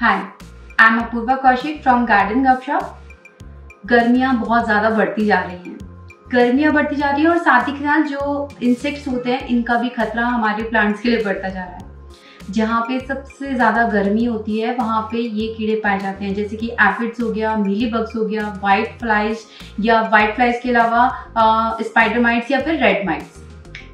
Hi I am Kaushik from garden गपशॉप गर्मियाँ बहुत ज़्यादा बढ़ती जा रही हैं। गर्मियाँ बढ़ती जा रही हैं और साथ ही के साथ जो इंसेक्ट्स होते हैं, इनका भी खतरा हमारे प्लांट्स के लिए बढ़ता जा रहा है। जहाँ पे सबसे ज़्यादा गर्मी होती है, वहाँ पे ये कीड़े पाए जाते हैं, जैसे कि एफिड्स हो गया मीली बग्स हो गया वाइट फ्लाइज या वाइट फ्लाइज के अलावा स्पाइडर माइट्स या फिर रेड माइट्स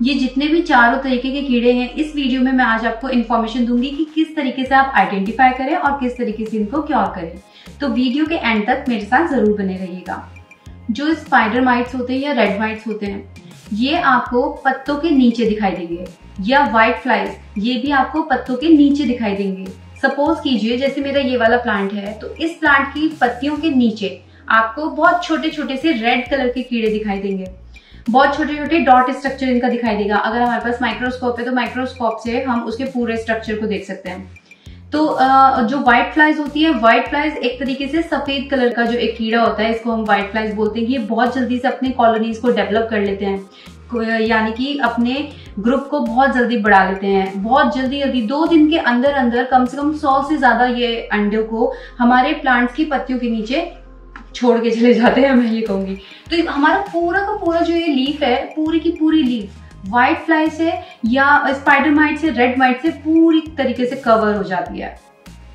ये जितने भी चारों तरीके के कीड़े हैं, इस वीडियो में मैं आज आपको इन्फॉर्मेशन दूँगी कि किस तरीके से आप आइडेंटिफाई करें और किस तरीके से इनको क्योर करें। तो वीडियो के एंड तक मेरे साथ ज़रूर बने रहिएगा। जो स्पाइडर माइट्स होते हैं या रेड माइट्स होते हैं, ये आपको पत्तों के नीचे दिखाई देंगे, या व्हाइट फ्लाइज ये भी आपको पत्तों के नीचे दिखाई देंगे। सपोज़ कीजिए, जैसे मेरा ये वाला प्लांट है तो इस प्लांट की पत्तियों के नीचे आपको बहुत छोटे छोटे से रेड कलर के कीड़े दिखाई देंगे। बहुत छोटे छोटे डॉट स्ट्रक्चर इनका दिखाई देगा। अगर हमारे पास माइक्रोस्कोप है तो माइक्रोस्कोप से हम उसके पूरे स्ट्रक्चर को देख सकते हैं। तो जो व्हाइट फ्लाइज होती है व्हाइट फ्लाइज एक तरीके से सफ़ेद कलर का जो एक कीड़ा होता है, इसको हम व्हाइट फ्लाइज बोलते हैं। ये बहुत जल्दी से अपने कॉलोनीज को डेवलप कर लेते हैं। यानी कि अपने ग्रुप को बहुत जल्दी बढ़ा लेते हैं। बहुत जल्दी जल्दी, दो दिन के अंदर अंदर कम से कम सौ से ज़्यादा ये अंडे को हमारे प्लांट्स की पत्तियों के नीचे छोड़ के चले जाते हैं, मैं ये कहूँगी। तो हमारा पूरा का पूरा जो ये लीफ है, पूरी की पूरी लीफ व्हाइट फ्लाई से या स्पाइडर माइट से रेड माइट से पूरी तरीके से कवर हो जाती है।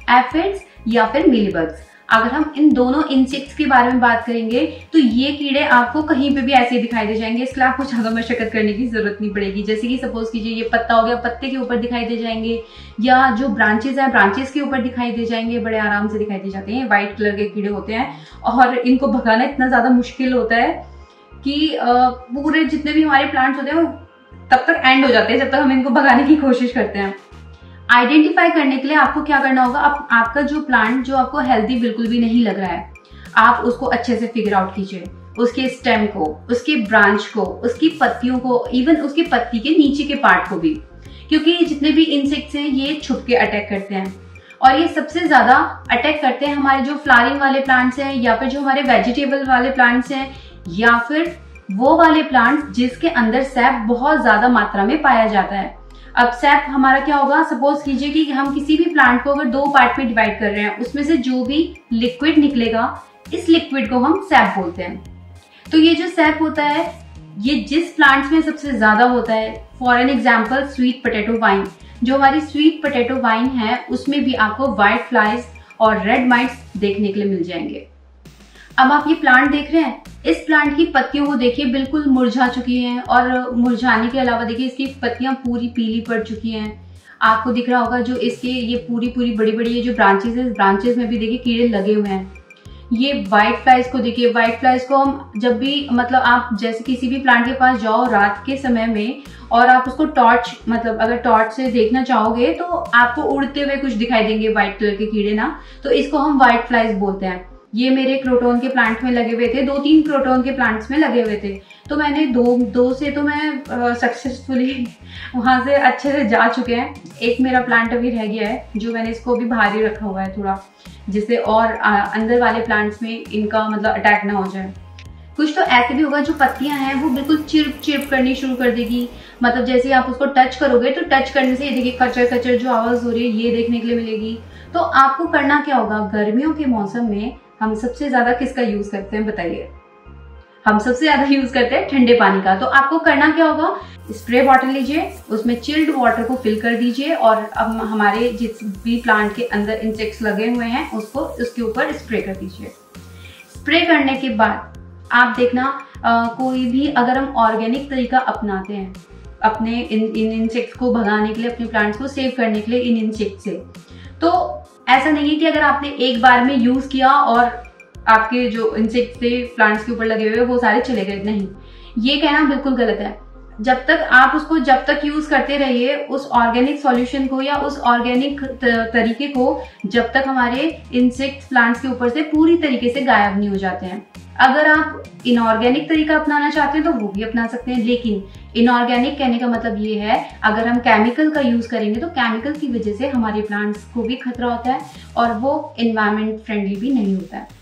एफिड्स या फिर मिलीबग्स अगर हम इन दोनों इंसेक्ट्स के बारे में बात करेंगे तो ये कीड़े आपको कहीं पे भी ऐसे दिखाई दे जाएँगे। इसके लिए आपको ज़्यादा मशक्कत करने की ज़रूरत नहीं पड़ेगी। जैसे कि सपोज़ कीजिए ये पत्ता हो गया, पत्ते के ऊपर दिखाई दे जाएँगे, या जो ब्रांचेस है ब्रांचेस के ऊपर दिखाई दे जाएँगे, बड़े आराम से दिखाई दे जाते हैं। व्हाइट कलर के कीड़े होते हैं, और इनको भगाना इतना ज़्यादा मुश्किल होता है कि पूरे जितने भी हमारे प्लांट्स होते हैं, वो तब तक एंड हो जाते हैं, जब तक हम इनको भगाने की कोशिश करते हैं। आइडेंटिफाई करने के लिए आपको क्या करना होगा? आप, आपका जो प्लांट जो आपको हेल्दी बिल्कुल भी नहीं लग रहा है आप उसको अच्छे से फिगर आउट कीजिए। उसके स्टेम को उसके ब्रांच को उसकी पत्तियों को इवन उसकी पत्ती के नीचे के पार्ट को भी। क्योंकि जितने भी इंसेक्ट्स हैं ये छुप के अटैक करते हैं। और ये सबसे ज़्यादा अटैक करते हैं हमारे जो फ्लावरिंग वाले प्लांट्स हैं या फिर जो हमारे वेजिटेबल वाले प्लांट्स हैं या फिर वो वाले प्लांट्स जिसके अंदर सैप बहुत ज़्यादा मात्रा में पाया जाता है। अब सैप हमारा क्या होगा? सपोज़ कीजिए कि हम किसी भी प्लांट को अगर दो पार्ट में डिवाइड कर रहे हैं, उसमें से जो भी लिक्विड निकलेगा, इस लिक्विड को हम सैप बोलते हैं। तो ये जो सैप होता है, ये जिस प्लांट्स में सबसे ज़्यादा होता है for an example sweet potato vine जो हमारी स्वीट पोटेटो वाइन है, उसमें भी आपको व्हाइट फ्लाइज और रेड माइट्स देखने के लिए मिल जाएँगे। अब आप ये प्लांट देख रहे हैं इस प्लांट की पत्तियों को देखिए, बिल्कुल मुरझा चुकी हैं और मुरझाने के अलावा देखिए, इसकी पत्तियाँ पूरी पीली पड़ चुकी हैं। आपको दिख रहा होगा जो इसके ये पूरी पूरी बड़ी बड़ी ये जो ब्रांचेस है ब्रांचेस में भी देखिए कीड़े लगे हुए हैं। ये व्हाइट फ्लाइज को देखिए व्हाइट फ्लाइज को हम जब भी मतलब आप जैसे किसी भी प्लांट के पास जाओ रात के समय में और आप उसको टॉर्च मतलब अगर टॉर्च से देखना चाहोगे तो आपको उड़ते हुए कुछ दिखाई देंगे व्हाइट कलर के कीड़े ना। तो इसको हम व्हाइट फ्लाइज बोलते हैं। ये मेरे क्रोटोन के प्लांट में लगे हुए थे दो तीन क्रोटोन के प्लांट्स में लगे हुए थे। तो मैंने दो दो से तो मैं सक्सेसफुली वहाँ से अच्छे से जा चुके हैं। एक मेरा प्लांट अभी रह गया है जो मैंने इसको अभी ही रखा हुआ है थोड़ा जिससे और आ, अंदर वाले प्लांट्स में इनका मतलब अटैक ना हो जाए। कुछ तो ऐसे भी होगा जो पत्तियाँ हैं वो बिल्कुल चिरप चिरप करनी शुरू कर देगी। मतलब जैसे आप उसको टच करोगे तो टच करने से ये देखिए कचर कचर जो आवाज़ हो रही है ये देखने के लिए मिलेगी। तो आपको करना क्या होगा गर्मियों के मौसम में हम सबसे ज़्यादा किसका यूज़ करते हैं बताइए। हम सबसे ज़्यादा यूज़ करते हैं ठंडे पानी का। तो आपको करना क्या होगा? स्प्रे बॉटल लीजिए उसमें चिल्ड वाटर को फिल कर दीजिए और अब हमारे जिस भी प्लांट के अंदर इंसेक्ट्स लगे हुए हैं उसको उसके ऊपर स्प्रे कर दीजिए। स्प्रे करने के बाद आप देखना आ, कोई भी अगर हम ऑर्गेनिक तरीका अपनाते हैं अपने इन इन इंसेक्ट्स को भगाने के लिए अपने प्लांट्स को सेव करने के लिए इन इंसेक्ट से तो ऐसा नहीं है कि अगर आपने एक बार में यूज़ किया और आपके जो इंसेक्ट थे प्लांट्स के ऊपर लगे हुए, वो सारे चले गए। नहीं। ये कहना बिल्कुल गलत है। जब तक आप उसको, जब तक यूज़ करते रहिए, उस ऑर्गेनिक सॉल्यूशन को या उस ऑर्गेनिक तरीके को, जब तक हमारे इंसेक्ट प्लांट्स के ऊपर से पूरी तरीके से गायब नहीं हो जाते हैं। अगर आप इनऑर्गेनिक तरीका अपनाना चाहते हैं तो वो भी अपना सकते हैं। लेकिन इनऑर्गेनिक कहने का मतलब ये है, अगर हम केमिकल का यूज़ करेंगे तो केमिकल की वजह से हमारे प्लांट्स को भी खतरा होता है और वो इन्वायरमेंट फ्रेंडली भी नहीं होता है।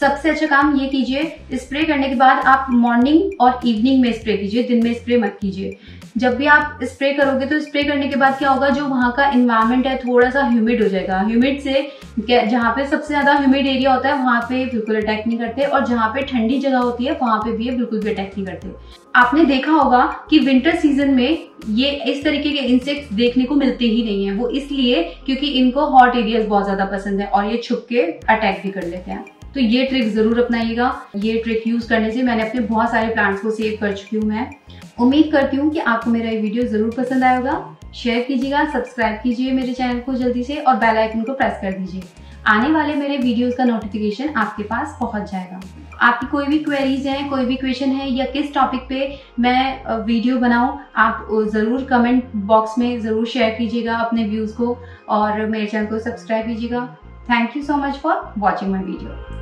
सबसे अच्छा काम ये कीजिए स्प्रे करने के बाद आप मॉर्निंग और इवनिंग में स्प्रे कीजिए, दिन में स्प्रे मत कीजिए। जब भी आप स्प्रे करोगे तो स्प्रे करने के बाद क्या होगा, जो वहाँ का इन्वायरमेंट है थोड़ा सा ह्यूमिड हो जाएगा। ह्यूमिड से जहाँ पे सबसे ज़्यादा ह्यूमिड एरिया होता है, वहाँ पे बिल्कुल अटैक नहीं करते और जहाँ पे ठंडी जगह होती है, वहाँ पे भी ये बिल्कुल भी अटैक नहीं करते। आपने देखा होगा कि विंटर सीज़न में ये इस तरीके के इंसेक्ट्स देखने को मिलते ही नहीं है। वो इसलिए क्योंकि इनको हॉट एरियाज़ बहुत ज़्यादा पसंद है और ये छुप के अटैक भी कर लेते हैं। तो ये ट्रिक ज़रूर अपनाइएगा। ये ट्रिक यूज़ करने से मैंने अपने बहुत सारे प्लांट्स को सेव कर चुकी हूँ मैं। उम्मीद करती हूँ कि आपको मेरा ये वीडियो ज़रूर पसंद आएगा शेयर कीजिएगा सब्सक्राइब कीजिए मेरे चैनल को जल्दी से और बेल आइकन को प्रेस कर दीजिए। आने वाले मेरे वीडियोस का नोटिफिकेशन आपके पास पहुँच जाएगा। आपकी कोई भी क्वेरीज हैं, कोई भी क्वेश्चन है या किस टॉपिक पे मैं वीडियो बनाऊँ, आप ज़रूर कमेंट बॉक्स में ज़रूर शेयर कीजिएगा अपने व्यूज़ को और मेरे चैनल को सब्सक्राइब कीजिएगा। Thank you so much for watching my video